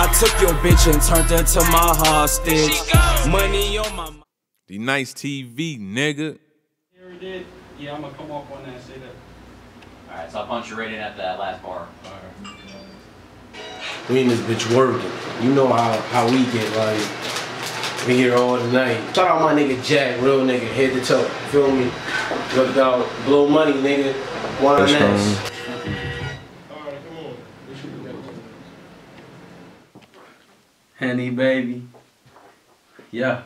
I took your bitch and turned her to my hostage. Money on my. DNiCE TV, nigga. You ever did? Yeah, I'm gonna come off on that and say that. Alright, so I'll punch your rating at that last bar. We in this bitch working. You know how, how we get, like, we here all the night. Shout out my nigga Jack, real nigga, head to toe. Feel me? Look out, blow money, nigga. One That's next. Henny, baby. Yeah.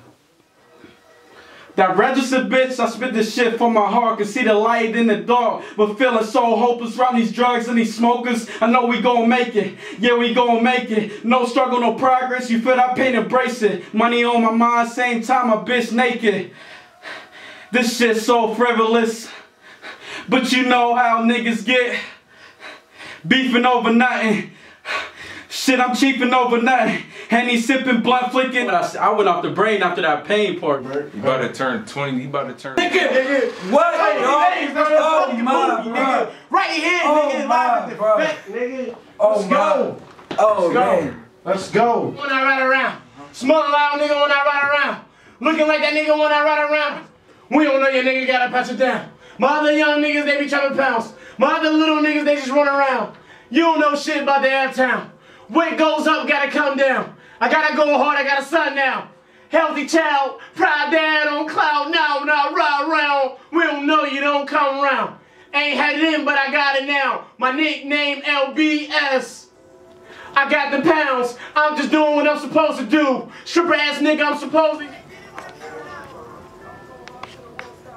That registered bitch, I spit this shit from my heart. Can see the light in the dark, but feeling so hopeless around these drugs and these smokers. I know we gon' make it. Yeah, we gon' make it. No struggle, no progress. You feel that pain, embrace it. Money on my mind, same time, a bitch naked. This shit so frivolous. But you know how niggas get. Beefing over nothing. Shit, I'm cheaping over nothing. And he sipping blunt flicking. I, I went off the brain after that pain part. You about to turn 20, you about to turn. What? Oh, my, bro. Right here, Oh, nigga. my, live at the bro. vet, nigga. Oh, Let's my. go. Oh, Let's go. man. Let's go. When I ride around. Small loud nigga when I ride around. Looking like that nigga when I ride around. We don't know your nigga gotta patch it down. My other young niggas, they be chopping pounds. My other little niggas, they just run around. You don't know shit about the out of town. Weight goes up, gotta come down. I gotta go hard, I got a son now. Healthy child, proud dad on cloud now, now ride around. We don't know you don't come around. Ain't had it in, but I got it now. My nickname LBS. I got the pounds. I'm just doing what I'm supposed to do. Stripper ass nigga, I'm supposed to.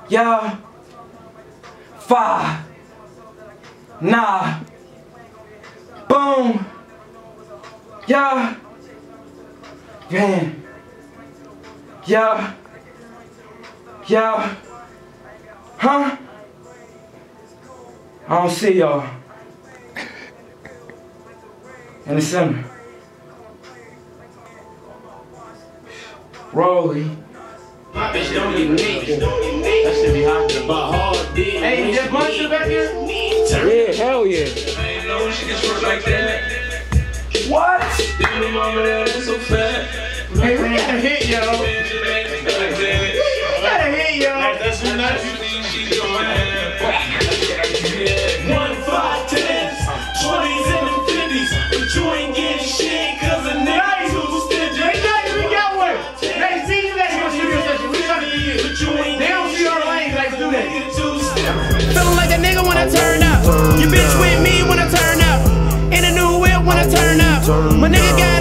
Yeah. Five. Nah. Boom. Yeah. Bam. Yeah. Yeah. Huh? I don't see y'all. In the center. Rolly. Bitch, don't get naked. That should be hot. But hard dick. Hey, is that bunch back here? Yeah, hell yeah. What? Hey, we gotta hit, yo. We gotta hit. That's One, five, tens, twenties, and infinities. But you ain't getting too. Hey, we got one. Hey, you studio session. We you. You they don't see our lanes. Let's do that. Feeling like a nigga when I turn up. Your bitch turn. My nigga got